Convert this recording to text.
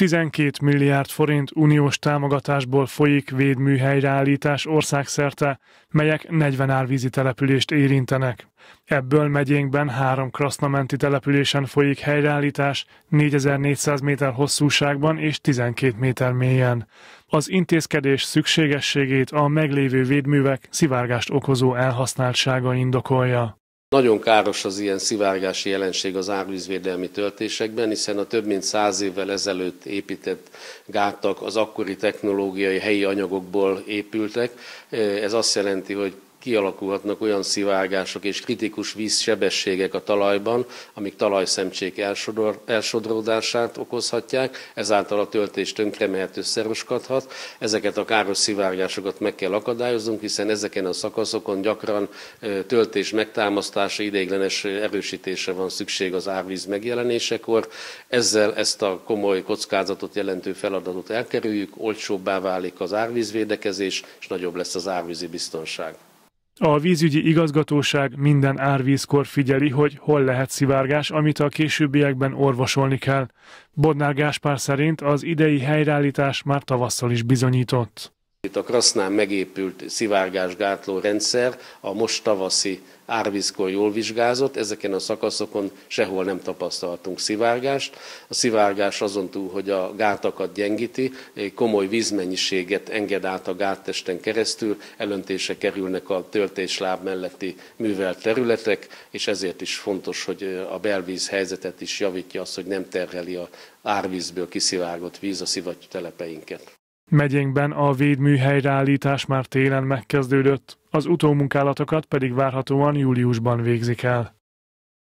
12 milliárd forint uniós támogatásból folyik védműhelyreállítás országszerte, melyek 40 árvízi települést érintenek. Ebből megyénkben három krasznamenti településen folyik helyreállítás 4400 méter hosszúságban és 12 méter mélyen. Az intézkedés szükségességét a meglévő védművek szivárgást okozó elhasználtsága indokolja. Nagyon káros az ilyen szivárgási jelenség az árvízvédelmi töltésekben, hiszen a több mint száz évvel ezelőtt épített gátak az akkori technológiai helyi anyagokból épültek. Ez azt jelenti, hogy kialakulhatnak olyan szivárgások és kritikus vízsebességek a talajban, amik talajszemcsék elsodor, elsodródását okozhatják, ezáltal a töltés tönkremehet, összeroskadhat. Ezeket a káros szivárgásokat meg kell akadályoznunk, hiszen ezeken a szakaszokon gyakran töltés megtámasztása, ideiglenes erősítése van szükség az árvíz megjelenésekor. Ezzel ezt a komoly kockázatot jelentő feladatot elkerüljük, olcsóbbá válik az árvízvédekezés, és nagyobb lesz az árvízi biztonság. A vízügyi igazgatóság minden árvízkor figyeli, hogy hol lehet szivárgás, amit a későbbiekben orvosolni kell. Bodnár Gáspár szerint az idei helyreállítás már tavasszal is bizonyított. Itt a Krasznán megépült szivárgásgátló rendszer a most tavaszi árvízkor jól vizsgázott, ezeken a szakaszokon sehol nem tapasztaltunk szivárgást. A szivárgás azon túl, hogy a gátakat gyengíti, komoly vízmennyiséget enged át a gáttesten keresztül, elöntése kerülnek a töltésláb melletti művelt területek, és ezért is fontos, hogy a belvíz helyzetet is javítja az, hogy nem terheli a árvízből kiszivárgott víz a szivattyú telepeinket. Megyénkben a védmű helyreállítás már télen megkezdődött, az utómunkálatokat pedig várhatóan júliusban végzik el.